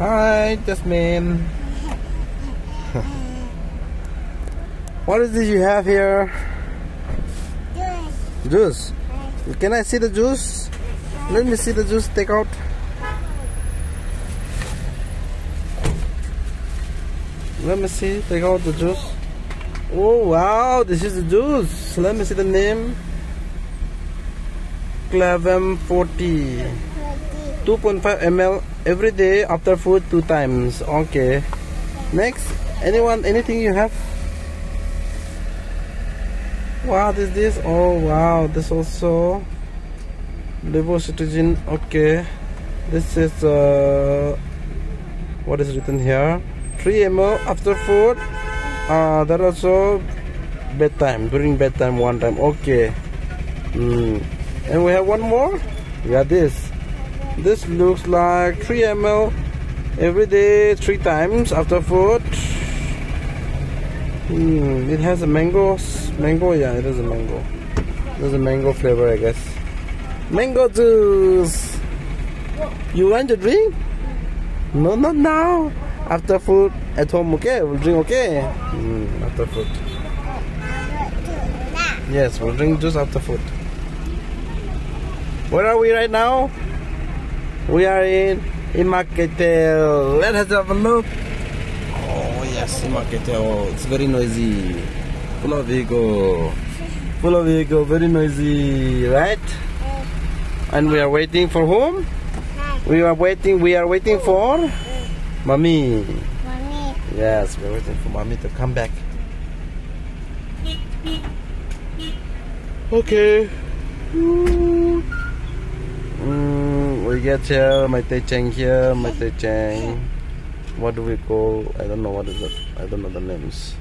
Hi, Jasmine. what is this you have here? Juice. Can I see the juice? Let me see the juice. Take out. Let me see. Take out the juice. Oh wow, this is the juice. Let me see the name. Clavem 40. 2.5 ml every day after food two times. Okay. Next, anyone, anything you have? What is this? Oh wow, this also levocetirizine. Okay, this is uh, what is written here? 3 ml after food. Uh, that also bedtime during bedtime one time. Okay. Mm. And we have one more. Yeah, this. This looks like 3 ml every day, three times after food. Hmm, it has a mango, mango. Yeah, it is a mango. There's a mango flavor, I guess. Mango juice. You want to drink? No, not now. After food at home, okay? We'll drink, okay? Mm, after food. Yes, we'll drink juice after food. Where are we right now? We are in in Marketel. Let us have a look. Oh yes, in Marketel. It's very noisy. Full of vehicle. Full of vehicle, very noisy, right? And we are waiting for whom? We are waiting we are waiting for mommy. Mommy. Yes, we're waiting for mommy to come back. Okay. Mm, get here, my Cheng here, my Cheng. What do we call? I don't know what is it. I don't know the names.